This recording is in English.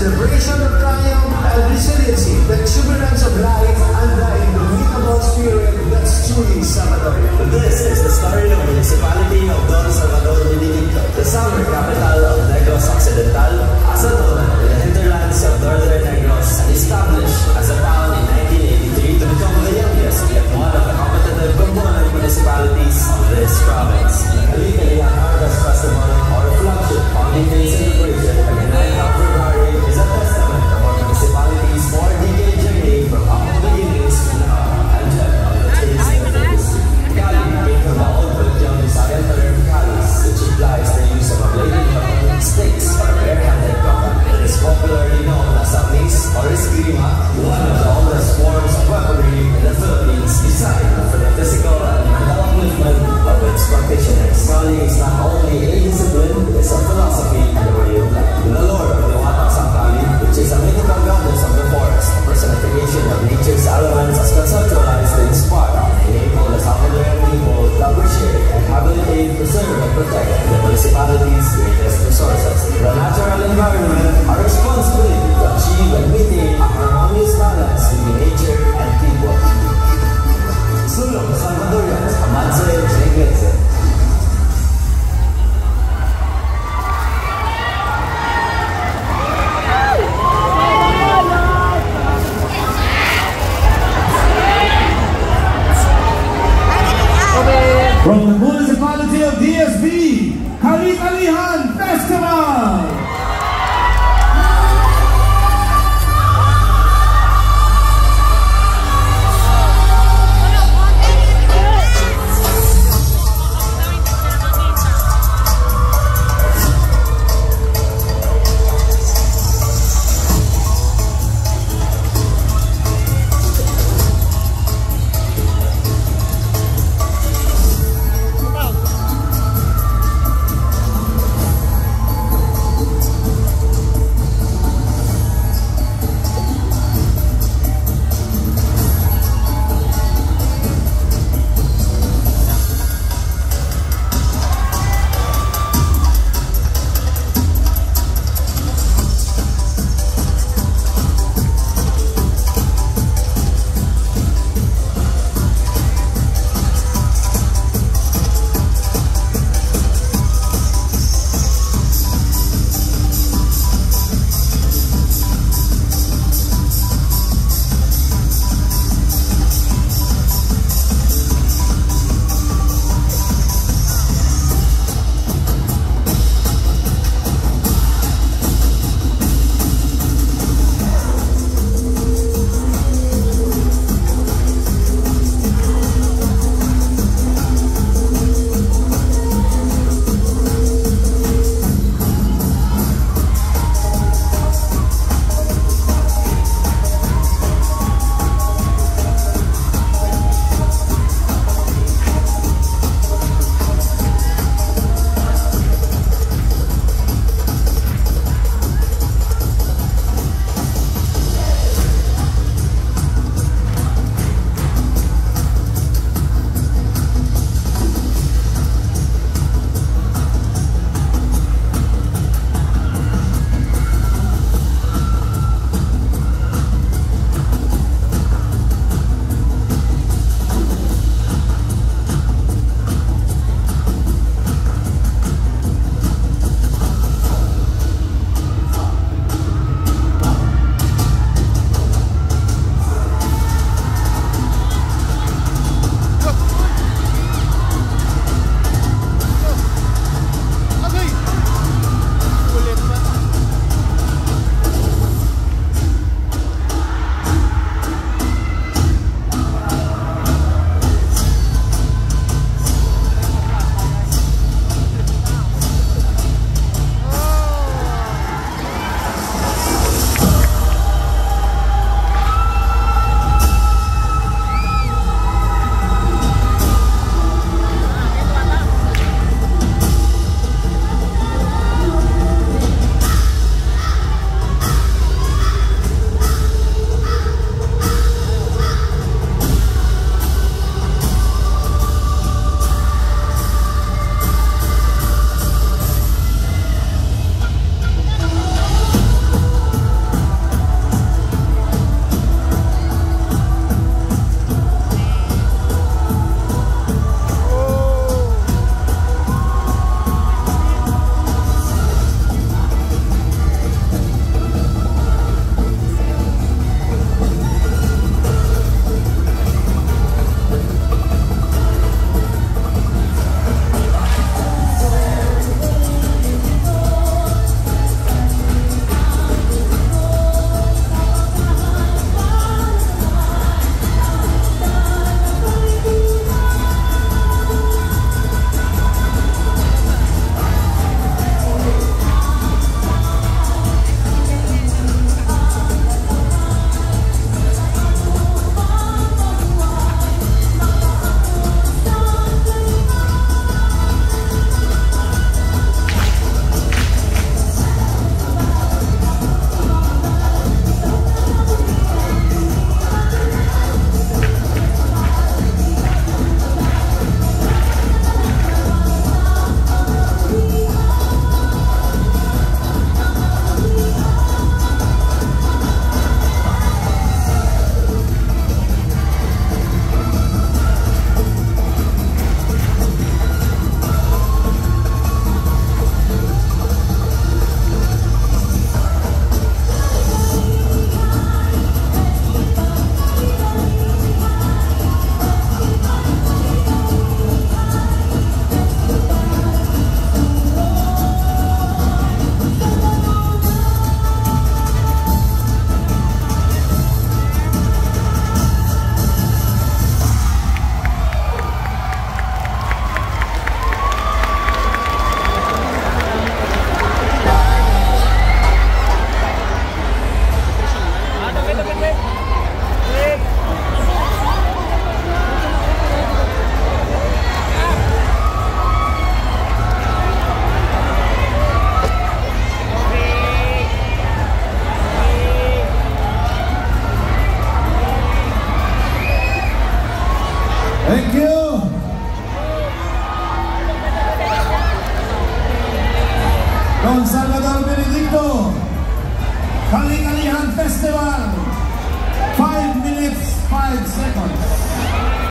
celebration of triumph and resiliency, the exuberance of life, and the indomitable spirit that's truly Salvadorian. This is the story of the municipality of Thank you. Don Salvador Benedicto, Kali Kalihan Festival.